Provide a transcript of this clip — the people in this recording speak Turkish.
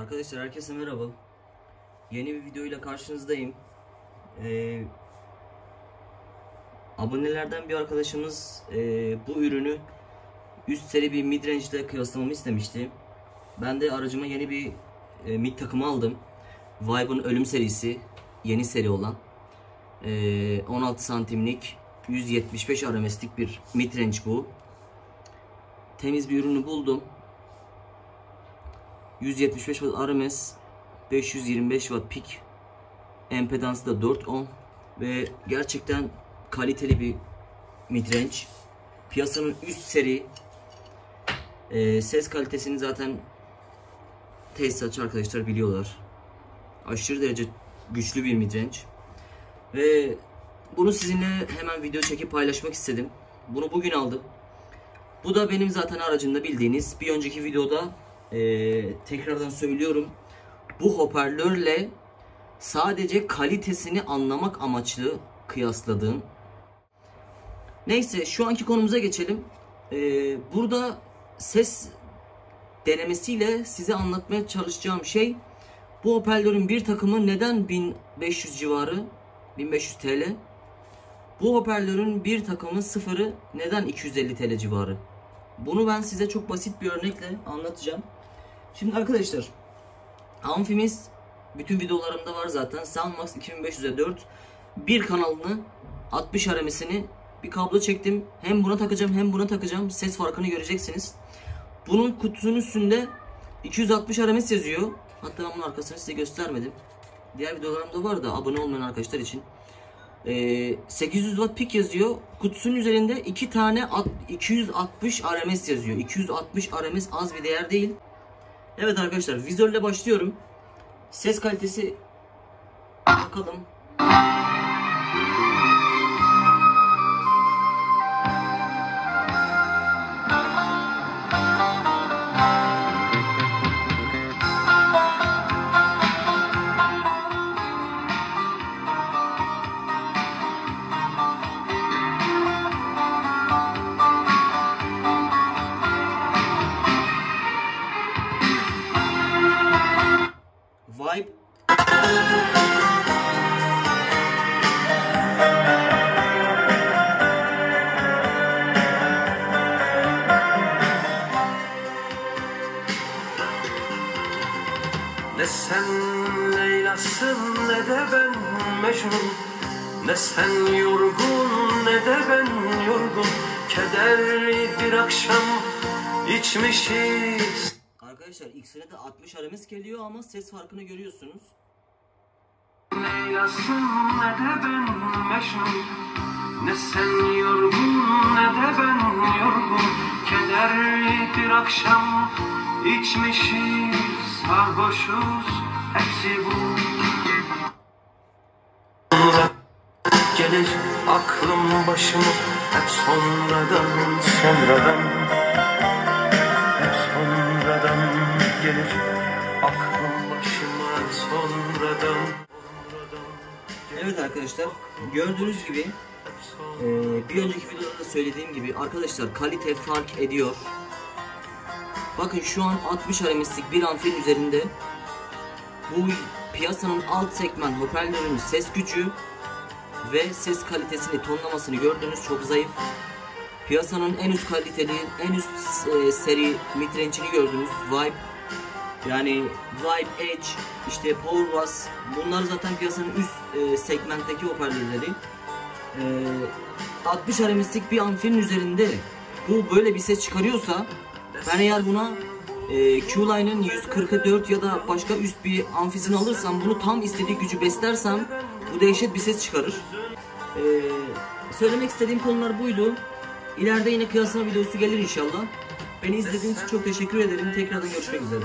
Arkadaşlar herkese merhaba. Yeni bir videoyla karşınızdayım. Ee, abonelerden bir arkadaşımız e, bu ürünü üst seri bir midrange ile kıyaslamamı istemişti. Ben de aracıma yeni bir e, mid takımı aldım. Vibe'ın ölüm serisi yeni seri olan. E, 16 santimlik 175 RMS'lik bir midrange bu. Temiz bir ürünü buldum. 175 watt RMS 525 watt pik empedansı da 4 ohm ve gerçekten kaliteli bir midrange. Piyasanın üst seri e, ses kalitesini zaten tesisatçı arkadaşlar biliyorlar. Aşırı derece güçlü bir midrange. Ve bunu sizinle hemen video çekip paylaşmak istedim. Bunu bugün aldım. Bu da benim zaten aracımda bildiğiniz. Bir önceki videoda ee, tekrardan söylüyorum. Bu hoparlörle sadece kalitesini anlamak amaçlı kıyasladığım. Neyse şu anki konumuza geçelim. Ee, burada ses denemesiyle size anlatmaya çalışacağım şey bu hoparlörün bir takımı neden 1500 civarı 1500 TL bu hoparlörün bir takımı sıfırı neden 250 TL civarı bunu ben size çok basit bir örnekle anlatacağım Şimdi arkadaşlar amfimiz bütün videolarımda var zaten. Soundmax 2500'e 4 bir kanalını 60 RMS'ini bir kablo çektim. Hem buna takacağım hem buna takacağım. Ses farkını göreceksiniz. Bunun kutusunun üstünde 260 RMS yazıyor. Hatta ben bunun arkasını size göstermedim. Diğer videolarımda var da abone olmayan arkadaşlar için. Ee, 800 watt pik yazıyor. Kutusunun üzerinde iki tane 260 RMS yazıyor. 260 RMS az bir değer değil. Evet arkadaşlar vizörle başlıyorum. Ses kalitesi bakalım. Ne sen Leyla'sın ne de ben Mecnun. Ne sen yorgun ne de ben yorgun. Kederli bir akşam içmişiz. Arkadaşlar ikisine de 60 RMS geliyor ama ses farkını görüyorsunuz. Leyla'sın ne de ben Mecnun. Ne sen yorgun ne de ben yorgun. Kederli bir akşam içmişiz Sarhoşuz hepsi bu. Gelir aklım başıma hep sonradan sonradan. Hep sonradan gelir aklım başıma sonradan. Evet arkadaşlar gördüğünüz gibi bir önceki videoda söylediğim gibi arkadaşlar kalite fark ediyor. Bakın şu an 60 RMS'lik bir amfinin üzerinde bu piyasanın alt segment hoparlörünün ses gücü ve ses kalitesini tonlamasını gördünüz çok zayıf. Piyasanın en üst kaliteli, en üst e, seri midrange'ini gördünüz. Vibe yani Vibe Edge, işte Power Bass bunlar zaten piyasanın üst e, segmentteki hoparlörleri. E, 60 RMS'lik bir amfinin üzerinde bu böyle bir ses çıkarıyorsa ben eğer buna e, Q-Line'ın 144 ya da başka üst bir amfisini alırsam bunu tam istediği gücü beslersem bu dehşet bir ses çıkarır. E, söylemek istediğim konular buydu. İleride yine kıyaslama videosu gelir inşallah. Beni izlediğiniz için çok teşekkür ederim. Tekrardan görüşmek üzere.